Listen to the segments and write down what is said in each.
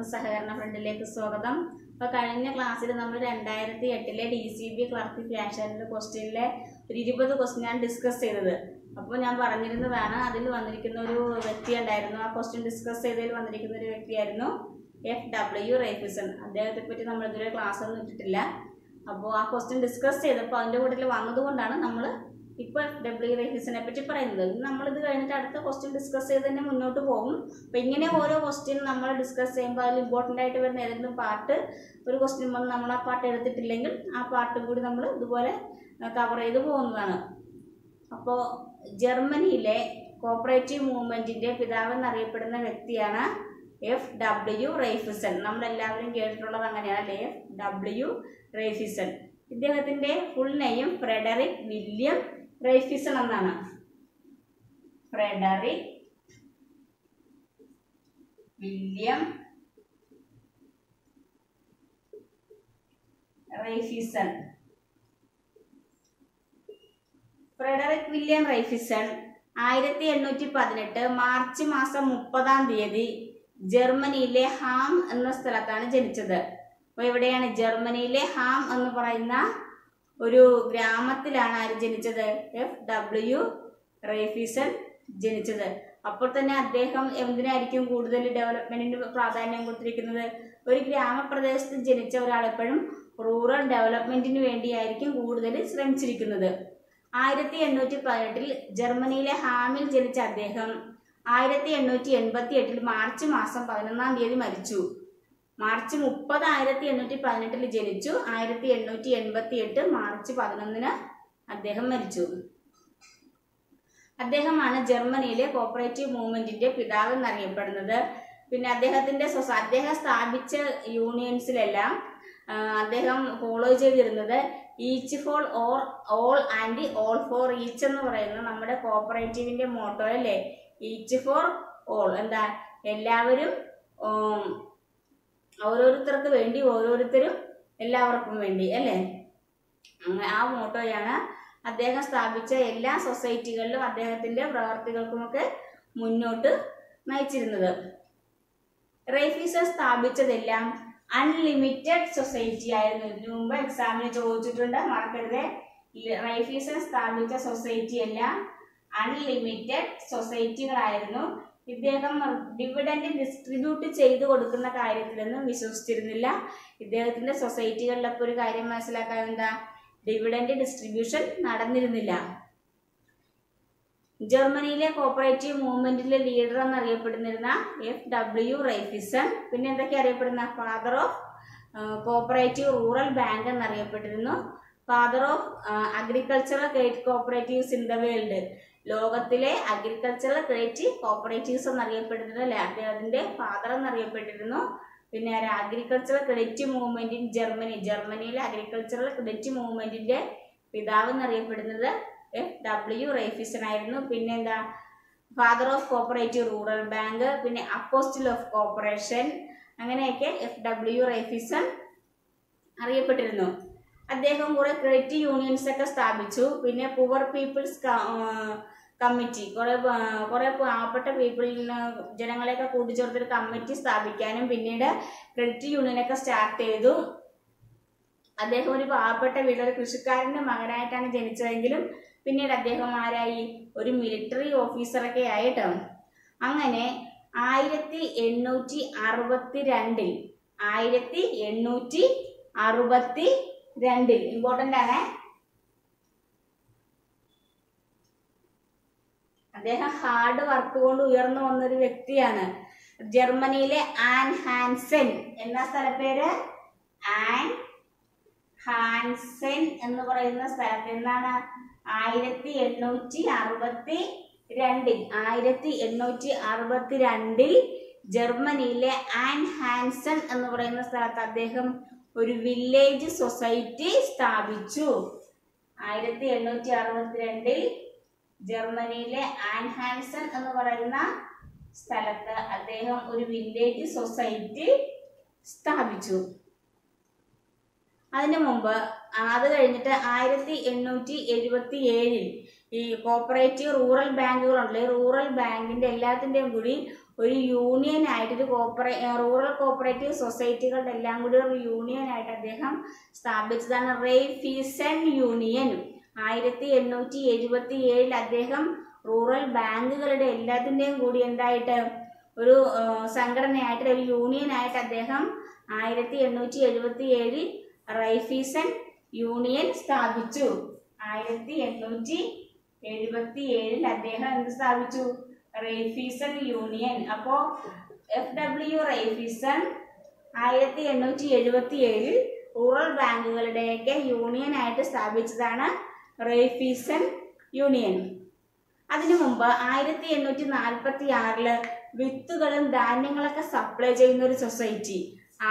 എല്ലാവർക്കും സഹകരണ ഫ്രണ്ടിലേക്ക് സ്വാഗതം. അപ്പോൾ കഴിഞ്ഞ ക്ലാസ്സിൽ നമ്മൾ രണ്ടായിരത്തി എട്ടിലെ ഡി സി ബി ക്ലർക്ക് ക്യാഷറിന്റെ ക്വസ്റ്റ്യനിലെ ഒരു ഇരുപത് ക്വസ്റ്റ്യൻ ഞാൻ ഡിസ്കസ് ചെയ്തത്. അപ്പോൾ ഞാൻ പറഞ്ഞിരുന്നതാണ് അതിൽ വന്നിരിക്കുന്ന ഒരു വ്യക്തി ഉണ്ടായിരുന്നു. ആ ക്വസ്റ്റ്യൻ ഡിസ്കസ് ചെയ്തതിൽ വന്നിരിക്കുന്ന ഒരു വ്യക്തിയായിരുന്നു എഫ് ഡബ്ല്യു റൈഫിസൺ അദ്ദേഹത്തെ പറ്റി നമ്മൾ ഇതുവരെ ക്ലാസ് ഒന്നും ഇട്ടിട്ടില്ല. അപ്പോൾ ആ ക്വസ്റ്റ്യൻ ഡിസ്കസ് ചെയ്തപ്പോൾ അതിന്റെ കൂട്ടത്തിൽ വന്നതുകൊണ്ടാണ് നമ്മൾ ഇപ്പോൾ ഡബ്ല്യു റൈസിനെ പറ്റി പറയുന്നത്. നമ്മളിത് കഴിഞ്ഞിട്ട് അടുത്ത ക്വസ്റ്റ്യൻ ഡിസ്കസ് ചെയ്ത് തന്നെ മുന്നോട്ട് പോകും. അപ്പൊ ഇങ്ങനെ ഓരോ ക്വസ്റ്റ്യൻ നമ്മൾ ഡിസ്കസ് ചെയ്യുമ്പോൾ അതിൽ ഇമ്പോർട്ടന്റ് ആയിട്ട് വരുന്ന ഏതെങ്കിലും പാർട്ട് ഒരു ക്വസ്റ്റ്യൻ വന്ന് നമ്മൾ ആ പാർട്ട് എടുത്തിട്ടില്ലെങ്കിൽ ആ പാർട്ട് കൂടി നമ്മൾ ഇതുപോലെ കവർ ചെയ്ത് പോകുന്നതാണ്. അപ്പോൾ ജർമ്മനിയിലെ കോപ്പറേറ്റീവ് മൂവ്മെന്റിന്റെ പിതാവ് എന്നറിയപ്പെടുന്ന വ്യക്തിയാണ് എഫ് ഡബ്ല്യു റൈഫിസൺ നമ്മളെല്ലാവരും കേട്ടിട്ടുള്ളത് അങ്ങനെയാണ് അല്ലേ? എഫ് ഡബ്ല്യു റൈഫിസൺ ഇദ്ദേഹത്തിന്റെ full name Frederick William Raiffeisen എന്നാണ് Frederick William Raiffeisen Frederick William Raiffeisen ആയിരത്തി എണ്ണൂറ്റി പതിനെട്ട് മാർച്ച് മാസം മുപ്പതാം തീയതി ജർമ്മനിയിലെ ഹാം എന്ന സ്ഥലത്താണ് ജനിച്ചത്. അപ്പോൾ എവിടെയാണ്? ജർമ്മനിയിലെ ഹാം എന്ന് പറയുന്ന ഒരു ഗ്രാമത്തിലാണ് ആര് ജനിച്ചത്? എഫ് ഡബ്ല്യു റേഫീസൺ ജനിച്ചത്. അപ്പോൾ തന്നെ അദ്ദേഹം എന്തിനായിരിക്കും കൂടുതൽ ഡെവലപ്മെന്റിന് പ്രാധാന്യം കൊടുത്തിരിക്കുന്നത്? ഒരു ഗ്രാമപ്രദേശത്ത് ജനിച്ച ഒരാൾ എപ്പോഴും റൂറൽ ഡെവലപ്മെന്റിന് വേണ്ടിയായിരിക്കും കൂടുതൽ ശ്രമിച്ചിരിക്കുന്നത്. ആയിരത്തി എണ്ണൂറ്റി പതിനെട്ടിൽ ജർമ്മനിയിലെ ഹാമിൽ ജനിച്ച അദ്ദേഹം ആയിരത്തി എണ്ണൂറ്റി എൺപത്തി എട്ടിൽ മാർച്ച് മാസം പതിനൊന്നാം തീയതി മരിച്ചു. മാർച്ച് മുപ്പത് ആയിരത്തി എണ്ണൂറ്റി പതിനെട്ടിൽ ജനിച്ചു. ആയിരത്തി എണ്ണൂറ്റി എൺപത്തി എട്ട് മാർച്ച് പതിനൊന്നിന് അദ്ദേഹം മരിച്ചു. അദ്ദേഹമാണ് ജർമ്മനിയിലെ കോപ്പറേറ്റീവ് മൂവ്മെന്റിന്റെ പിതാവ് എന്നറിയപ്പെടുന്നത് പിന്നെ അദ്ദേഹത്തിന്റെ അദ്ദേഹം സ്ഥാപിച്ച യൂണിയൻസിലെല്ലാം അദ്ദേഹം ഫോളോ ചെയ്തിരുന്നത് each for or all and all for each എന്ന് പറയുന്ന നമ്മുടെ കോപ്പറേറ്റീവിന്റെ മോട്ടോ അല്ലേ ഈച്ച് ഫോർ ഓൾ. എന്താ? എല്ലാവരും ഓരോരുത്തർക്ക് വേണ്ടി ഓരോരുത്തരും എല്ലാവർക്കും വേണ്ടി അല്ലേ? ആ മോട്ടോയാണ് അദ്ദേഹം സ്ഥാപിച്ച എല്ലാ സൊസൈറ്റികളിലും അദ്ദേഹത്തിന്റെ പ്രവർത്തികൾക്കുമൊക്കെ മുന്നോട്ട് നയിച്ചിരുന്നത്. റൈഫീസർ സ്ഥാപിച്ചതെല്ലാം അൺലിമിറ്റഡ് സൊസൈറ്റി ആയിരുന്നു. ഇതിനു മുമ്പ് എക്സാമിന് ചോദിച്ചിട്ടുണ്ട് മറക്കരുത്. റൈഫീസർ സ്ഥാപിച്ച സൊസൈറ്റി എല്ലാം അൺലിമിറ്റഡ് സൊസൈറ്റികളായിരുന്നു ഇദ്ദേഹം ഡിവിഡൻഡ് ഡിസ്ട്രിബ്യൂട്ട് ചെയ്തു കൊടുക്കുന്ന കാര്യത്തിലൊന്നും വിശ്വസിച്ചിരുന്നില്ല. ഇദ്ദേഹത്തിന്റെ സൊസൈറ്റികളിലൊക്കെ ഒരു കാര്യം മനസ്സിലാക്കാൻ എന്താ? ഡിവിഡൻഡ് ഡിസ്ട്രിബ്യൂഷൻ നടന്നിരുന്നില്ല. ജർമ്മനിയിലെ കോപ്പറേറ്റീവ് മൂവ്മെന്റിലെ ലീഡർ എന്നറിയപ്പെടുന്നിരുന്ന എഫ് ഡബ്ല്യു റൈഫിസൺ പിന്നെ എന്തൊക്കെ അറിയപ്പെടുന്ന? Father of cooperative rural bank എന്നറിയപ്പെട്ടിരുന്നു. Father of agricultural credit cooperatives in the world ലോകത്തിലെ അഗ്രികൾച്ചറൽ ക്രെഡിറ്റ് കോപ്പറേറ്റീവ്സ് എന്നറിയപ്പെട്ടിരുന്നു അല്ലെ? അദ്ദേഹത്തിന്റെ ഫാദർ എന്നറിയപ്പെട്ടിരുന്നു. പിന്നെ agricultural credit movement in Germany ജർമ്മനിയിലെ അഗ്രികൾച്ചറൽ ക്രെഡിറ്റ് മൂവ്മെന്റിന്റെ പിതാവ് എന്നറിയപ്പെടുന്നത് എഫ് ഡബ്ല്യു റൈഫിസൺ ആയിരുന്നു. പിന്നെ എന്താ? Father of cooperative rural bank പിന്നെ അപ്പോസ്റ്റിൽ ഓഫ് കോപ്പറേഷൻ അങ്ങനെയൊക്കെ എഫ് ഡബ്ല്യു റൈഫിസൺ അറിയപ്പെട്ടിരുന്നു. അദ്ദേഹം കുറെ ക്രെഡിറ്റ് യൂണിയൻസ് ഒക്കെ സ്ഥാപിച്ചു. പിന്നെ പുവർ പീപ്പിൾസ് കമ്മിറ്റി കുറെ കുറെ പാവപ്പെട്ട പീപ്പിളിന് ജനങ്ങളെയൊക്കെ കൂട്ടിച്ചേർത്തൊരു കമ്മിറ്റി സ്ഥാപിക്കാനും പിന്നീട് ക്രെഡിറ്റ് യൂണിയനൊക്കെ സ്റ്റാർട്ട് ചെയ്തു. അദ്ദേഹം ഒരു പാവപ്പെട്ട വീട് ഒരു കൃഷിക്കാരന്റെ മകനായിട്ടാണ് ജനിച്ചതെങ്കിലും പിന്നീട് അദ്ദേഹം ആരായി? ഒരു മിലിറ്ററി ഓഫീസറൊക്കെ ആയിട്ട്. അങ്ങനെ ആയിരത്തി എണ്ണൂറ്റി അറുപത്തി രണ്ടിൽ ആയിരത്തി എണ്ണൂറ്റി അറുപത്തി രണ്ടിൽ ഇമ്പോർട്ടന്റ് ആണ്. അദ്ദേഹം ഹാർഡ് വർക്ക് കൊണ്ട് ഉയർന്നു വന്നൊരു വ്യക്തിയാണ്. ജർമ്മനിയിലെ ആൻ ഹാൻസെൻ എന്ന സ്ഥലപ്പേര് ആൻ ഹാൻസെൻ എന്ന് പറയുന്ന സ്ഥലത്ത് നിന്നാണ് ആയിരത്തി എണ്ണൂറ്റി അറുപത്തി രണ്ടിൽ ആയിരത്തി എണ്ണൂറ്റി അറുപത്തി രണ്ടിൽ ജർമ്മനിയിലെ ആൻ ഹാൻസൺ എന്ന് പറയുന്ന സ്ഥലത്ത് അദ്ദേഹം ഒരു വില്ലേജ് സൊസൈറ്റി സ്ഥാപിച്ചു. ആയിരത്തി എണ്ണൂറ്റി അറുപത്തിരണ്ടിൽ ജർമ്മനിയിലെ ആൻഹാൻസൺ എന്ന് പറയുന്ന സ്ഥലത്ത് അദ്ദേഹം ഒരു വില്ലേജ് സൊസൈറ്റി സ്ഥാപിച്ചു. അതിനു മുമ്പ് അത് കഴിഞ്ഞിട്ട് ആയിരത്തി എണ്ണൂറ്റി എഴുപത്തി ഏഴിൽ ഈ കോപ്പറേറ്റീവ് റൂറൽ ബാങ്കുകളുണ്ട് റൂറൽ ബാങ്കിന്റെ എല്ലാത്തിന്റെയും കൂടി ഒരു യൂണിയൻ ആയിട്ട് ഒരു കോപ്പറേ റൂറൽ കോപ്പറേറ്റീവ് സൊസൈറ്റികളുടെ എല്ലാം കൂടി ഒരു യൂണിയൻ ആയിട്ട് അദ്ദേഹം സ്ഥാപിച്ചതാണ് റേഫീസൺ യൂണിയൻ ആയിരത്തി എണ്ണൂറ്റി എഴുപത്തി ഏഴിൽ അദ്ദേഹം റൂറൽ ബാങ്കുകളുടെ എല്ലാത്തിന്റെയും കൂടി എന്തായിട്ട് ഒരു സംഘടനയായിട്ട് ഒരു യൂണിയൻ ആയിട്ട് അദ്ദേഹം ആയിരത്തി എണ്ണൂറ്റി എഴുപത്തി ഏഴിൽ റൈഫീസൺ യൂണിയൻ സ്ഥാപിച്ചു. ആയിരത്തി എണ്ണൂറ്റി എഴുപത്തി ഏഴിൽ അദ്ദേഹം എന്ത് സ്ഥാപിച്ചു? Raiffeisen union. അപ്പോ എഫ് ഡബ്ല്യു റേഫീസൺ ആയിരത്തി എണ്ണൂറ്റി എഴുപത്തി ഏഴിൽ റൂറൽ ബാങ്കുകളുടെയൊക്കെ യൂണിയൻ ആയിട്ട് സ്ഥാപിച്ചതാണ് റേഫീസൺ യൂണിയൻ. അതിനു മുമ്പ് ആയിരത്തി എണ്ണൂറ്റി നാൽപ്പത്തി ആറിൽ വിത്തുകളും ധാന്യങ്ങളൊക്കെ സപ്ലൈ ചെയ്യുന്ന ഒരു സൊസൈറ്റി.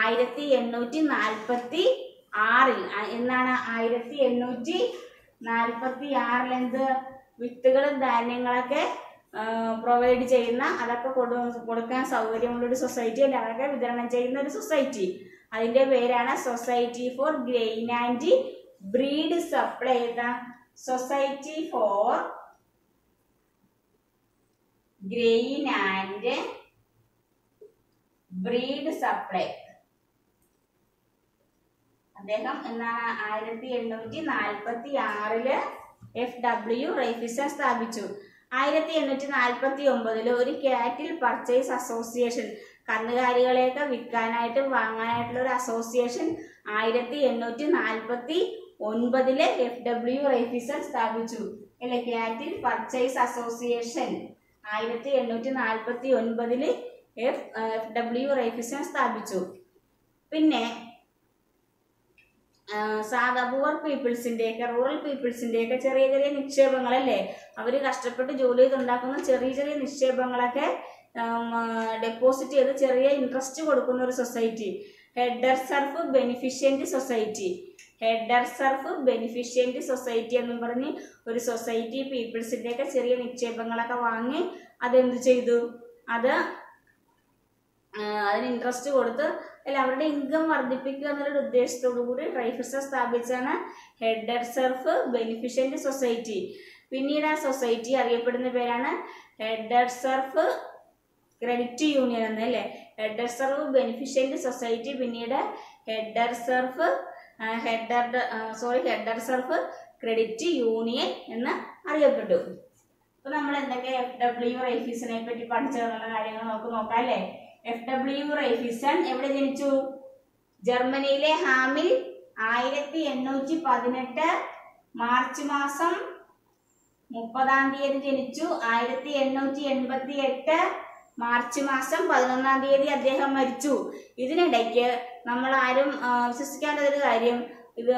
ആയിരത്തി എണ്ണൂറ്റി നാൽപ്പത്തി ആറിൽ എന്നാണ് ആയിരത്തി എണ്ണൂറ്റി നാൽപ്പത്തി ആറിൽ എന്ത് വിത്തുകളും ധാന്യങ്ങളൊക്കെ പ്രൊവൈഡ് ചെയ്യുന്ന അതൊക്കെ കൊടു കൊടുക്കാൻ സൗകര്യമുള്ളൊരു സൊസൈറ്റി അല്ല? അതൊക്കെ വിതരണം ചെയ്യുന്ന ഒരു സൊസൈറ്റി അതിന്റെ പേരാണ് society for grain and breed supply the society for grain and breed supply അദ്ദേഹം എന്നാണ് ആയിരത്തി എണ്ണൂറ്റി നാൽപ്പത്തി ആറിൽ എഫ് ഡബ്ല്യു റൈഫിസ സ്ഥാപിച്ചു. ആയിരത്തി എണ്ണൂറ്റി നാൽപ്പത്തി ഒമ്പതിൽ ഒരു കാറ്റിൽ പർച്ചേസ് അസോസിയേഷൻ കന്നുകാലികളെയൊക്കെ വിൽക്കാനായിട്ട് വാങ്ങാനായിട്ടുള്ള ഒരു അസോസിയേഷൻ ആയിരത്തി എണ്ണൂറ്റി നാൽപ്പത്തി ഒൻപതിലെ എഫ് ഡബ്ല്യു റൈഫിസൺ സ്ഥാപിച്ചു. അല്ലെ? കാറ്റിൽ പർച്ചേസ് അസോസിയേഷൻ ആയിരത്തി എണ്ണൂറ്റി നാൽപ്പത്തി ഒൻപതിൽ എഫ് എഫ് ഡബ്ല്യു റൈഫിസൺ സ്ഥാപിച്ചു. പിന്നെ സാധാ പൂവർ പീപ്പിൾസിന്റെ ഒക്കെ റൂറൽ പീപ്പിൾസിന്റെയൊക്കെ ചെറിയ ചെറിയ നിക്ഷേപങ്ങളല്ലേ? അവർ കഷ്ടപ്പെട്ട് ജോലി ചെയ്തുണ്ടാക്കുന്ന ചെറിയ ചെറിയ നിക്ഷേപങ്ങളൊക്കെ ഡെപ്പോസിറ്റ് ചെയ്ത് ചെറിയ ഇൻട്രസ്റ്റ് കൊടുക്കുന്ന ഒരു society Heddesdorf beneficent society Heddesdorf beneficent society എന്നും പറഞ്ഞ് ഒരു സൊസൈറ്റി പീപ്പിൾസിന്റെയൊക്കെ ചെറിയ നിക്ഷേപങ്ങളൊക്കെ വാങ്ങി അതെന്ത് ചെയ്തു? അത് അതിന് ഇൻട്രസ്റ്റ് കൊടുത്ത് അല്ല അവരുടെ ഇൻകം വർദ്ധിപ്പിക്കുക എന്നുള്ള ഉദ്ദേശത്തോടു കൂടി ട്രൈഫിസ സ്ഥാപിച്ചാണ് ഹെഡർ സർഫ് ബെനിഫിഷ്യന്റ് സൊസൈറ്റി പിന്നീട് ആ സൊസൈറ്റി അറിയപ്പെടുന്ന പേരാണ് ഹെഡർ സർഫ് ക്രെഡിറ്റ് യൂണിയൻ എന്ന് അല്ലേ ഹെഡർ സർഫ് ബെനിഫിഷ്യന്റ് സൊസൈറ്റി പിന്നീട് ഹെഡർ സർഫ് ഹെഡർ sorry Heddesdorf credit union എന്ന് അറിയപ്പെട്ടു. അപ്പോൾ നമ്മൾ എന്തൊക്കെ എഫ് ഡബ്ല്യു റൈഫീസിനെ പറ്റി പഠിച്ചതെന്നുള്ള കാര്യങ്ങൾ നമുക്ക് നോക്കാം അല്ലേ? എഫ് ഡബ്ല്യു റൈഫിസൺ എവിടെ ജനിച്ചു? ജർമ്മനിയിലെ ഹാമിൽ ആയിരത്തി എണ്ണൂറ്റി പതിനെട്ട് മാർച്ച് മാസം മുപ്പതാം തീയതി ജനിച്ചു. ആയിരത്തി എണ്ണൂറ്റി എൺപത്തി എട്ട് മാർച്ച് മാസം പതിനൊന്നാം തീയതി അദ്ദേഹം മരിച്ചു. ഇതിനിടയ്ക്ക് നമ്മൾ ആരും വിശ്വസിക്കേണ്ട ഒരു കാര്യം. ഇത്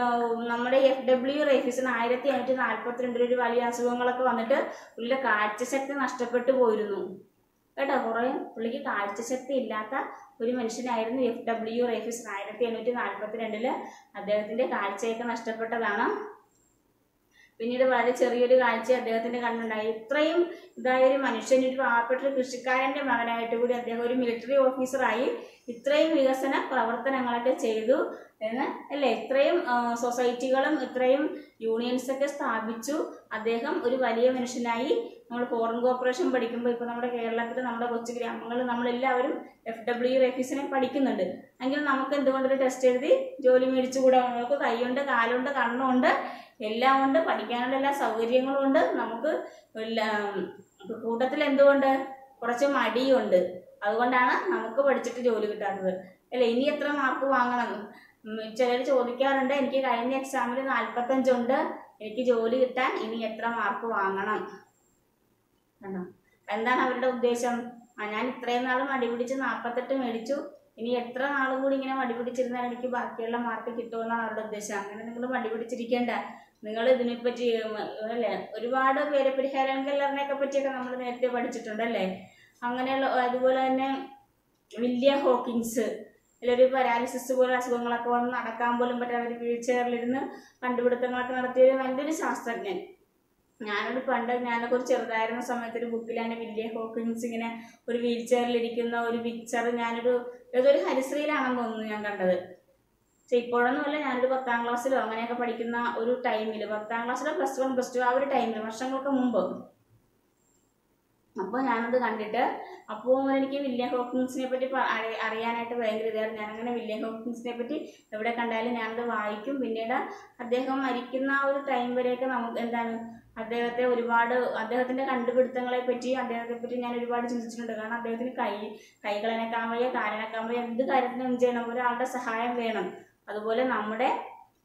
നമ്മുടെ എഫ് ഡബ്ല്യു റൈഫിസൺ ആയിരത്തി എണ്ണൂറ്റി നാൽപ്പത്തിരണ്ടിൽ ഒരു വലിയ അസുഖങ്ങളൊക്കെ വന്നിട്ട് ഉള്ള കാഴ്ചശക്തി നഷ്ടപ്പെട്ടു പോയിരുന്നു. കേട്ടോ? കുറേ പുള്ളിക്ക് കാഴ്ചശക്തി ഇല്ലാത്ത ഒരു മനുഷ്യനായിരുന്നു എഫ് ഡബ്ല്യു റേഫിസ്. ആയിരത്തി എണ്ണൂറ്റി നാൽപ്പത്തി രണ്ടിൽ അദ്ദേഹത്തിന്റെ കാഴ്ചയൊക്കെ നഷ്ടപ്പെട്ടതാണ്. പിന്നീട് വളരെ ചെറിയൊരു കാഴ്ച അദ്ദേഹത്തിന്റെ കണ്ണുണ്ടായി ഇത്രയും ഇതായ ഒരു മനുഷ്യൻ ഒരു പാവപ്പെട്ട കൃഷിക്കാരന്റെ മകനായിട്ട് കൂടി അദ്ദേഹം ഒരു മിലിറ്ററി ഓഫീസറായി ഇത്രയും വികസന പ്രവർത്തനങ്ങളൊക്കെ ചെയ്തു എന്ന് അല്ലേ? ഇത്രയും സൊസൈറ്റികളും ഇത്രയും യൂണിയൻസൊക്കെ സ്ഥാപിച്ചു. അദ്ദേഹം ഒരു വലിയ മനുഷ്യനായി നമ്മൾ ഫോറിൻ കോർപ്പറേഷൻ പഠിക്കുമ്പോൾ ഇപ്പോൾ നമ്മുടെ കേരളത്തിൽ നമ്മുടെ കൊച്ചു ഗ്രാമങ്ങൾ നമ്മളെല്ലാവരും എഫ് ഡബ്ല്യു എഫീസിനെ പഠിക്കുന്നുണ്ട്. എങ്കിൽ നമുക്ക് എന്തുകൊണ്ടൊരു ടെസ്റ്റ് എഴുതി ജോലി മേടിച്ചുകൂടാ? നമുക്ക് കൈയുണ്ട് കാലുണ്ട് കണ്ണുണ്ട് എല്ലാം ഉണ്ട് പഠിക്കാനുള്ള എല്ലാ സൗകര്യങ്ങളും ഉണ്ട്. നമുക്ക് കൂട്ടത്തിൽ എന്തുകൊണ്ട്? കുറച്ച് മടിയുണ്ട്. അതുകൊണ്ടാണ് നമുക്ക് പഠിച്ചിട്ട് ജോലി കിട്ടാത്തത്. അല്ല ഇനി എത്ര മാർക്ക് വാങ്ങണം? ചിലർ ചോദിക്കാറുണ്ട് എനിക്ക് കഴിഞ്ഞ എക്സാമിൽ നാൽപ്പത്തഞ്ചുണ്ട് എനിക്ക് ജോലി കിട്ടാൻ ഇനി എത്ര മാർക്ക് വാങ്ങണം? എന്താണ് അവരുടെ ഉദ്ദേശം? ആ ഞാൻ ഇത്രയും നാൾ മടി പിടിച്ച് നാൽപ്പത്തെട്ട് മേടിച്ചു. ഇനി എത്ര നാളും കൂടി ഇങ്ങനെ മടി പിടിച്ചിരുന്നാൽ എനിക്ക് ബാക്കിയുള്ള മാർക്ക് കിട്ടുമെന്നാണ് അവരുടെ ഉദ്ദേശം. അങ്ങനെ നിങ്ങൾ മടി പിടിച്ചിരിക്കേണ്ട. നിങ്ങൾ ഇതിനെപ്പറ്റി അല്ലേ ഒരുപാട് പേരെ ഹെലൻ പറ്റിയൊക്കെ നമ്മൾ നേരത്തെ പഠിച്ചിട്ടുണ്ടല്ലേ? അങ്ങനെയുള്ള അതുപോലെ തന്നെ വില്യ ഹോക്കിങ്സ് ഒരു പാരാലിസിസ് പോലെ അസുഖങ്ങളൊക്കെ വന്ന് നടക്കാൻ പോലും പറ്റാതെ വീൽ ചെയറിലിരുന്ന് കണ്ടുപിടുത്തങ്ങളൊക്കെ നടത്തിയ നല്ലൊരു ശാസ്ത്രജ്ഞൻ. ഞാനൊരു പണ്ട് ഞാനൊക്കെ ഒരു ചെറുതായിരുന്ന സമയത്ത് ഒരു ബുക്കിലാണ് വില്യം ഹോക്കിൻസ് ഇങ്ങനെ ഒരു വീൽ ചെയറിലിരിക്കുന്ന ഒരു പിക്ചർ ഞാനൊരു ഏതൊരു ഹരിശ്രീയിലാണെന്ന് തോന്നുന്നു ഞാൻ കണ്ടത്. പക്ഷെ ഇപ്പോഴൊന്നുമല്ല ഞാനൊരു പത്താം ക്ലാസ്സിലോ അങ്ങനെയൊക്കെ പഠിക്കുന്ന ഒരു ടൈമിൽ പത്താം ക്ലാസ്സിലോ പ്ലസ് വൺ പ്ലസ് ടു ആ ഒരു ടൈമിൽ വർഷങ്ങൾക്ക് മുമ്പ്. അപ്പോൾ ഞാനത് കണ്ടിട്ട് അപ്പോൾ എനിക്ക് വില്യം ഹോക്കിൻസിനെ പറ്റി അറിയാനായിട്ട് ഭയങ്കര ഇതായിരുന്നു. ഞാനങ്ങനെ വില്യം ഹോക്കിൻസിനെ പറ്റി എവിടെ കണ്ടാലും ഞാനത് വായിക്കും. പിന്നീട് അദ്ദേഹം മരിക്കുന്ന ആ ഒരു ടൈം വരെയൊക്കെ നമുക്ക് എന്താണ് അദ്ദേഹത്തെ ഒരുപാട് അദ്ദേഹത്തിന്റെ കണ്ടുപിടുത്തങ്ങളെ പറ്റി അദ്ദേഹത്തെ പറ്റി ഞാൻ ഒരുപാട് ചിന്തിച്ചിട്ടുണ്ട്. കാരണം അദ്ദേഹത്തിന് കൈ കൈകളനക്കാൻ വയ്യ കാലിനക്കാൻ വയ്യ എന്ത് കാര്യത്തിനും എന്ത് ചെയ്യണം? ഒരാളുടെ സഹായം വേണം. അതുപോലെ നമ്മുടെ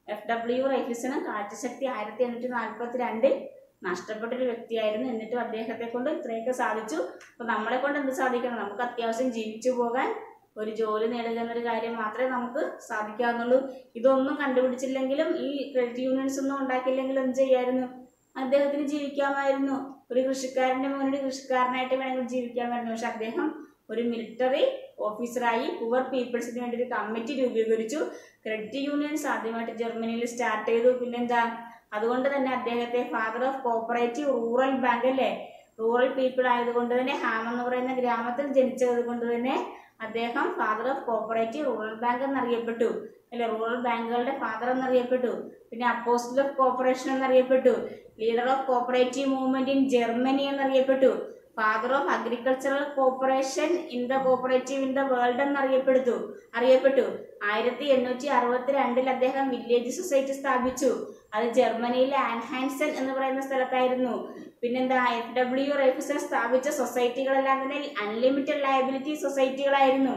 എഫ് ഡബ്ല്യു റൈഫിസിന് കാഴ്ചശക്തി ആയിരത്തി എണ്ണൂറ്റി നാൽപ്പത്തി രണ്ടിൽ നഷ്ടപ്പെട്ട ഒരു വ്യക്തിയായിരുന്നു. എന്നിട്ടും അദ്ദേഹത്തെ കൊണ്ട് ഇത്രയൊക്കെ സാധിച്ചു. അപ്പൊ നമ്മളെ കൊണ്ട് എന്ത് സാധിക്കണം? നമുക്ക് അത്യാവശ്യം ജീവിച്ചു പോകാൻ ഒരു ജോലി നേടുക എന്നൊരു കാര്യം മാത്രമേ നമുക്ക് സാധിക്കാവുന്നുള്ളൂ. ഇതൊന്നും കണ്ടുപിടിച്ചില്ലെങ്കിലും ഈ ക്രെഡിറ്റ് യൂണിയൻസ് ഒന്നും ഉണ്ടാക്കിയില്ലെങ്കിലും എന്ത് ചെയ്യായിരുന്നു? അദ്ദേഹത്തിന് ജീവിക്കാമായിരുന്നു. ഒരു കൃഷിക്കാരന്റെ മോനൊരു കൃഷിക്കാരനായിട്ട് വേണമെങ്കിൽ ജീവിക്കാമായിരുന്നു. പക്ഷെ അദ്ദേഹം ഒരു മിലിറ്ററി ഓഫീസറായി പുവർ പീപ്പിൾസിന് വേണ്ടി ഒരു കമ്മിറ്റി രൂപീകരിച്ചു. ക്രെഡിറ്റ് യൂണിയൻസ് ആദ്യമായിട്ട് ജർമ്മനിയിൽ സ്റ്റാർട്ട് ചെയ്തു. പിന്നെന്താ? അതുകൊണ്ട് തന്നെ അദ്ദേഹത്തെ father of cooperative rural bank അല്ലേ? റൂറൽ പീപ്പിൾ ആയതുകൊണ്ട് തന്നെ ഹാം എന്ന് പറയുന്ന ഗ്രാമത്തിൽ ജനിച്ചത് കൊണ്ട് തന്നെ അദ്ദേഹം father of cooperative rural bank എന്നറിയപ്പെട്ടു. അല്ലെ? റൂറൽ ബാങ്കുകളുടെ ഫാദർ എന്നറിയപ്പെട്ടു. പിന്നെ apostle of cooperation എന്നറിയപ്പെട്ടു. Leader of cooperative movement in Germany എന്നറിയപ്പെട്ടു. Father of agricultural cooperation in the cooperative in the world എന്നറിയപ്പെടുത്തു. അറിയപ്പെട്ടു. ആയിരത്തി എണ്ണൂറ്റി അറുപത്തി രണ്ടിൽ അദ്ദേഹം വില്ലേജ് സൊസൈറ്റി സ്ഥാപിച്ചു. അത് ജർമ്മനിയിലെ ആൻഹാൻസൻ എന്ന് പറയുന്ന സ്ഥലത്തായിരുന്നു. പിന്നെന്താ എഫ് ഡബ്ല്യു റൈഫിസൺ സ്ഥാപിച്ച സൊസൈറ്റികളെല്ലാം തന്നെ അൺലിമിറ്റഡ് ലയബിലിറ്റി സൊസൈറ്റികളായിരുന്നു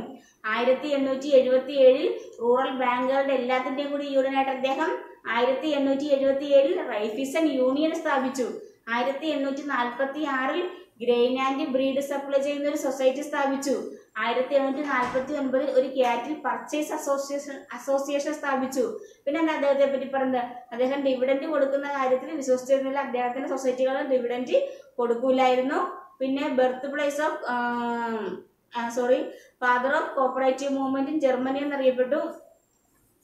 ആയിരത്തി എണ്ണൂറ്റി എഴുപത്തി ഏഴിൽ റൂറൽ ബാങ്കുകളുടെ എല്ലാത്തിന്റെയും കൂടി യൂണിയനായിട്ട് അദ്ദേഹം ആയിരത്തി എണ്ണൂറ്റി എഴുപത്തി ഏഴിൽ റൈഫിസൺ യൂണിയൻ സ്ഥാപിച്ചു. ആയിരത്തി എണ്ണൂറ്റി നാൽപ്പത്തി ആറിൽ ഗ്രെയിൻ ആൻഡ് ബ്രീഡ് സപ്ലൈ ചെയ്യുന്ന ഒരു സൊസൈറ്റി സ്ഥാപിച്ചു. ആയിരത്തി എണ്ണൂറ്റി നാൽപ്പത്തി ഒൻപതിൽ ഒരു ക്യാറ്റിൽ പർച്ചേസ് അസോസിയേഷൻ അസോസിയേഷൻ സ്ഥാപിച്ചു. പിന്നെ എന്താ അദ്ദേഹത്തെ പറ്റി പറഞ്ഞത്? അദ്ദേഹം ഡിവിഡൻഡ് കൊടുക്കുന്ന കാര്യത്തിൽ വിശ്വസിച്ചിരുന്നില്ല. അദ്ദേഹത്തിന്റെ സൊസൈറ്റികളിൽ ഡിവിഡൻഡ് കൊടുക്കൂലായിരുന്നു. പിന്നെ birth place of sorry father of cooperative movement in Germany എന്നറിയപ്പെട്ടു.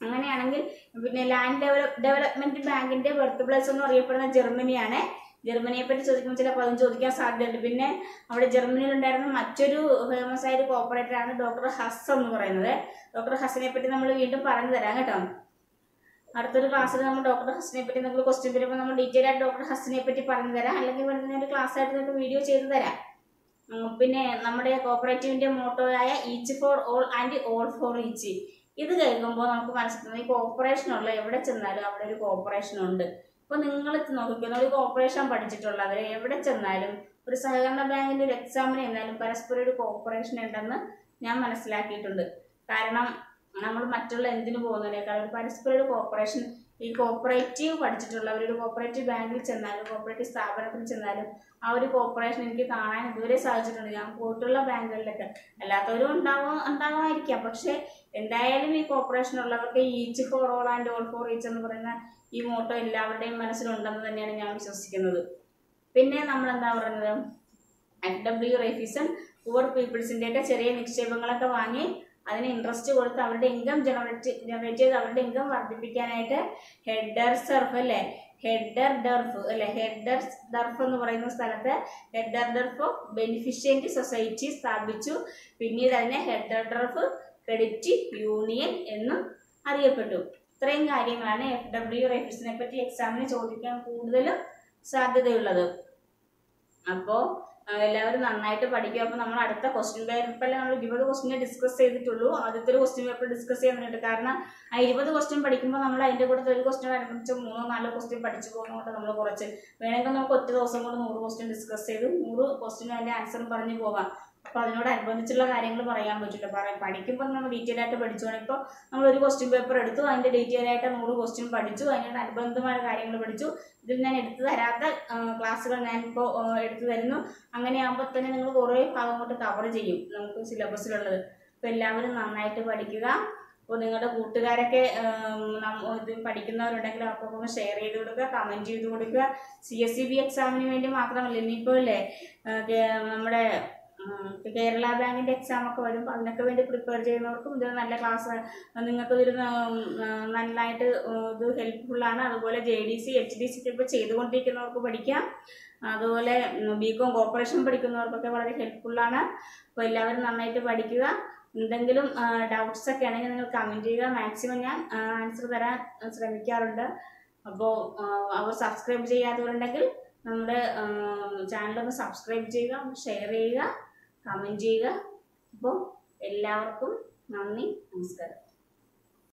അങ്ങനെയാണെങ്കിൽ പിന്നെ ലാൻഡ് ഡെവലപ്മെന്റ് ബാങ്കിന്റെ ബർത്ത് പ്ലേസ് എന്ന് അറിയപ്പെടുന്ന ജർമ്മനിയാണ്. ജർമ്മനിയെ പറ്റി ചോദിക്കുമ്പോൾ ചിലപ്പോൾ അതും ചോദിക്കാൻ സാധ്യതയുണ്ട്. പിന്നെ അവിടെ ജർമ്മനിയിൽ ഉണ്ടായിരുന്ന മറ്റൊരു ഫേമസ് ആയ ഒരു കോപ്പറേറ്റർ ആണ് ഡോക്ടർ ഹസ് എന്ന് പറയുന്നത്. ഡോക്ടർ ഹസിനെ പറ്റി നമ്മൾ വീണ്ടും പറഞ്ഞു തരാം കേട്ടോ. അടുത്തൊരു ക്ലാസ്സിൽ നമ്മൾ ഡോക്ടർ ഹസിനെ പറ്റി നിങ്ങൾ ക്വസ്റ്റ്യൻ വരുമ്പോൾ നമ്മൾ ഡീറ്റെയിൽ ആയിട്ട് ഡോക്ടർ ഹസിനെ പറ്റി പറഞ്ഞു തരാം. അല്ലെങ്കിൽ ഒരു ക്ലാസ് ആയിട്ട് നിങ്ങൾക്ക് വീഡിയോ ചെയ്തു തരാം. പിന്നെ നമ്മുടെ കോപ്പറേറ്റീവിന്റെ ആയ each for all and all for each ഇത് കേൾക്കുമ്പോൾ നമുക്ക് മനസ്സിലാക്കുന്നത് ഈ കോപ്പറേഷൻ ഉള്ള എവിടെ ചെന്നാലും അവിടെ ഒരു കോപ്പറേഷൻ ഉണ്ട്. ഇപ്പൊ നിങ്ങൾ നോക്കിക്കുന്ന ഒരു കോപ്പറേഷൻ പഠിച്ചിട്ടുള്ളവര് എവിടെ ചെന്നാലും ഒരു സഹകരണ ബാങ്കിന്റെ ഒരു എക്സാമിന് എന്നാലും പരസ്പരം ഒരു കോപ്പറേഷൻ ഉണ്ടെന്ന് ഞാൻ മനസ്സിലാക്കിയിട്ടുണ്ട്. കാരണം നമ്മൾ മറ്റുള്ള എന്തിനു പോകുന്നതിനേക്കാൾ ഒരു പരസ്പരം ഒരു കോപ്പറേഷൻ ഈ കോപ്പറേറ്റീവ് പഠിച്ചിട്ടുള്ളവർ ഒരു കോപ്പറേറ്റീവ് ബാങ്കിൽ ചെന്നാലും കോപ്പറേറ്റീവ് സ്ഥാപനത്തിൽ ചെന്നാലും ആ ഒരു കോപ്പറേഷൻ എനിക്ക് കാണാൻ ഇതുവരെ സാധിച്ചിട്ടുണ്ട്. ഞാൻ പോയിട്ടുള്ള ബാങ്കുകളിലൊക്കെ അല്ലാത്തവരും ഉണ്ടാവും ഉണ്ടാവാമായിരിക്കാം പക്ഷെ എന്തായാലും ഈ കോപ്പറേഷൻ ഉള്ളവർക്ക് each for all and all for each എന്ന് പറയുന്ന ഈ മോട്ടോ എല്ലാവരുടെയും മനസ്സിലുണ്ടെന്ന് തന്നെയാണ് ഞാൻ വിശ്വസിക്കുന്നത്. പിന്നെ നമ്മൾ എന്താ പറയുന്നത്? എഫ് ഡബ്ല്യു റൈഫിസൺ പുവർ പീപ്പിൾസിന്റെ ഒക്കെ ചെറിയ നിക്ഷേപങ്ങളൊക്കെ വാങ്ങി അതിന് ഇൻട്രസ്റ്റ് കൊടുത്ത് അവരുടെ ഇൻകം ജനറേറ്റ് ജനറേറ്റ് ചെയ്ത് അവരുടെ ഇൻകം വർദ്ധിപ്പിക്കാനായിട്ട് ഹെഡർ സർഫ് അല്ലേ? ഹെഡർ ഡർഫ് അല്ലെ? ഹെഡർ ഡർഫ് എന്ന് പറയുന്ന സ്ഥലത്ത് Heddesdorf of beneficent society സ്ഥാപിച്ചു. പിന്നീട് അതിനെ ഹെഡർ ഡർഫ് ക്രെഡിറ്റ് യൂണിയൻ എന്നും അറിയപ്പെട്ടു. ഇത്രയും കാര്യങ്ങളാണ് എഫ് ഡബ്ല്യു റൈഫിസിനെ പറ്റി എക്സാമിന് ചോദിക്കാൻ കൂടുതൽ സാധ്യതയുള്ളത്. അപ്പോൾ എല്ലാവരും നന്നായിട്ട് പഠിക്കുക. അപ്പോൾ നമ്മൾ അടുത്ത ക്വസ്റ്റ്യൻ പേപ്പറിൽ നമ്മൾ ഇരുപത് ക്വസ്റ്റ്യൻ ഡിസ്കസ് ചെയ്തിട്ടുള്ളൂ. ആദ്യത്തെ ഒരു ക്വസ്റ്റ്യൻ പേപ്പർ ഡിസ്കസ് ചെയ്യുന്നുണ്ട് കാരണം ആ ഇരുപത് ക്വസ്റ്റ്യൻ പഠിക്കുമ്പോൾ നമ്മൾ അതിന്റെ കൂടെ ഒരു ക്വസ്റ്റ്യൻ അനുബന്ധിച്ച് മൂന്നോ നാലോ ക്വസ്റ്റ്യൻ പഠിച്ചു പോകുന്നതുകൊണ്ട് നമ്മൾ കുറച്ച് വേണമെങ്കിൽ നമുക്ക് ഒറ്റ ദിവസം കൊണ്ട് നൂറ് ക്വസ്റ്റ്യൻ ഡിസ്കസ് ചെയ്ത് നൂറ് ക്വസ്റ്റ്യൻ അതിന്റെ ആൻസറും പറഞ്ഞു പോകാം. അപ്പോൾ അതിനോടനുബന്ധിച്ചുള്ള കാര്യങ്ങൾ പറയാൻ പറ്റില്ല. പറയാം പഠിക്കുമ്പോൾ നമ്മൾ ഡീറ്റെയിൽ ആയിട്ട് പഠിച്ചോണം. ഇപ്പോൾ നമ്മൾ ഒരു ക്വസ്റ്റ്യൻ പേപ്പർ എടുത്തു അതിന്റെ ഡീറ്റെയിൽ ആയിട്ട് നൂറ് ക്വസ്റ്റ്യൻ പഠിച്ചു അതിനോട് അനുബന്ധമായ കാര്യങ്ങൾ പഠിച്ചു. ഇതിൽ ഞാൻ എടുത്തു തരാത്ത ക്ലാസ്സുകൾ ഞാൻ ഇപ്പോൾ എടുത്തു തരുന്നു. അങ്ങനെയാകുമ്പോൾ തന്നെ നിങ്ങൾ കുറേ ഭാഗം കൊണ്ട് കവർ ചെയ്യും നമുക്ക് സിലബസിലുള്ളത് അപ്പോൾ എല്ലാവരും നന്നായിട്ട് പഠിക്കുക. അപ്പോൾ നിങ്ങളുടെ കൂട്ടുകാരൊക്കെ ഇത് പഠിക്കുന്നവരുണ്ടെങ്കിൽ അവർക്കൊക്കെ ഷെയർ ചെയ്ത് കൊടുക്കുക കമന്റ് ചെയ്ത് കൊടുക്കുക. സി എസ് സി ബി എക്സാമിന് വേണ്ടി മാത്രമല്ല ഇനിയിപ്പോൾ അല്ലേ നമ്മുടെ കേരള ബാങ്കിന്റെ എക്സാം ഒക്കെ വരും അപ്പോൾ അതിനൊക്കെ വേണ്ടി പ്രിപ്പയർ ചെയ്യുന്നവർക്കും ഇത് നല്ല ക്ലാസ് നിങ്ങൾക്ക് ഇതൊരു നന്നായിട്ട് ഇത് ഹെൽപ്ഫുള്ളാണ് അതുപോലെ J D C H D C ഇപ്പോൾ ചെയ്തുകൊണ്ടിരിക്കുന്നവർക്ക് പഠിക്കാം. അതുപോലെ ബി കോം കോപ്പറേഷൻ പഠിക്കുന്നവർക്കൊക്കെ വളരെ ഹെൽപ്ഫുള്ളാണ് അപ്പോൾ എല്ലാവരും നന്നായിട്ട് പഠിക്കുക. എന്തെങ്കിലും ഡൗട്ട്സ് ഒക്കെ ആണെങ്കിൽ നിങ്ങൾ കമന്റ് ചെയ്യുക. മാക്സിമം ഞാൻ ആൻസർ തരാൻ ശ്രമിക്കാറുണ്ട്. അപ്പോൾ അവർ സബ്സ്ക്രൈബ് ചെയ്യാത്തവരുണ്ടെങ്കിൽ നമ്മുടെ ചാനലൊന്ന് സബ്സ്ക്രൈബ് ചെയ്യുക ഷെയർ ചെയ്യുക. കമന്റ് ചെയ്യുക. അപ്പോൾ എല്ലാവർക്കും നന്ദി നമസ്കാരം.